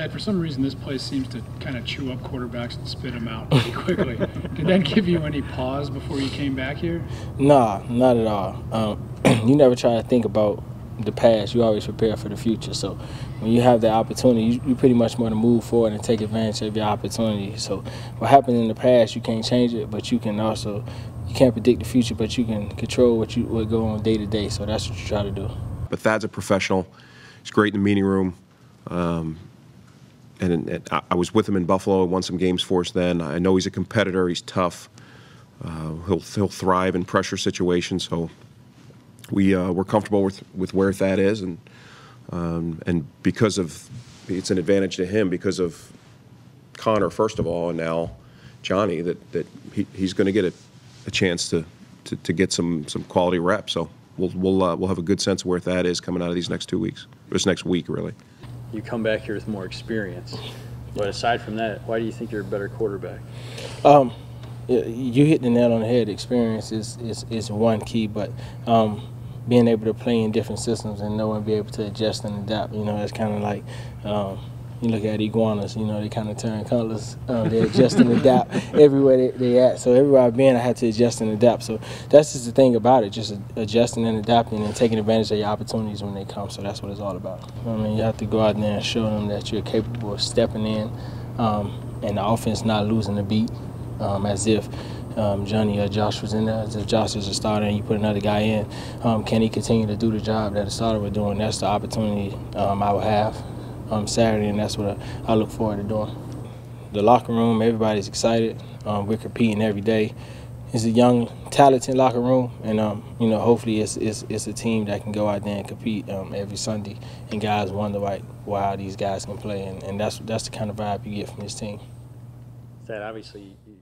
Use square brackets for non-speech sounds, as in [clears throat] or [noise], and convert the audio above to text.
Thad, for some reason, this place seems to kind of chew up quarterbacks and spit them out pretty quickly. [laughs] Did that give you any pause before you came back here? Nah, not at all. Um, [clears throat] you never try to think about the past. You always prepare for the future. So when you have the opportunity, you, you pretty much want to move forward and take advantage of your opportunity. So what happened in the past, you can't change it, but you can also you can't predict the future, but you can control what you what go on day to day. So that's what you try to do. But Thad's a professional. He's great in the meeting room. Um, and, and I- I was with him in Buffalo. And won some games for us then. I know he's a competitor. He's tough. Uh, he'll he'll thrive in pressure situations. So we uh, we're comfortable with with where that is, and um, and because of it's an advantage to him because of Connor first of all, and now Johnny that that he, he's going to get a, a chance to, to to get some some quality reps. So we'll we'll uh, we'll have a good sense of where that is coming out of these next two weeks, this next week really. You come back here with more experience. But aside from that, why do you think you're a better quarterback? Um, you hit the nail on the head. Experience is, is, is one key, but um, being able to play in different systems and know and be able to adjust and adapt, you know, that's kind of like um, you look at iguanas, you know, they kind of turn colors. Um, they adjust and adapt everywhere they, they at. So everywhere I've been, I had to adjust and adapt. So that's just the thing about it, just adjusting and adapting and taking advantage of your opportunities when they come. So that's what it's all about. I mean, you have to go out there and show them that you're capable of stepping in um, and the offense not losing the beat um, as if um, Johnny or Josh was in there, as if Josh is a starter and you put another guy in. Um, can he continue to do the job that the starter was doing? That's the opportunity um, I would have um, Saturday, and that's what I, I look forward to doing. The locker room, everybody's excited. Um, we're competing every day. It's a young, talented locker room, and um, you know, hopefully, it's, it's it's a team that can go out there and compete um, every Sunday. And guys wonder like, wow, these guys can play, and, and that's that's the kind of vibe you get from this team. That obviously you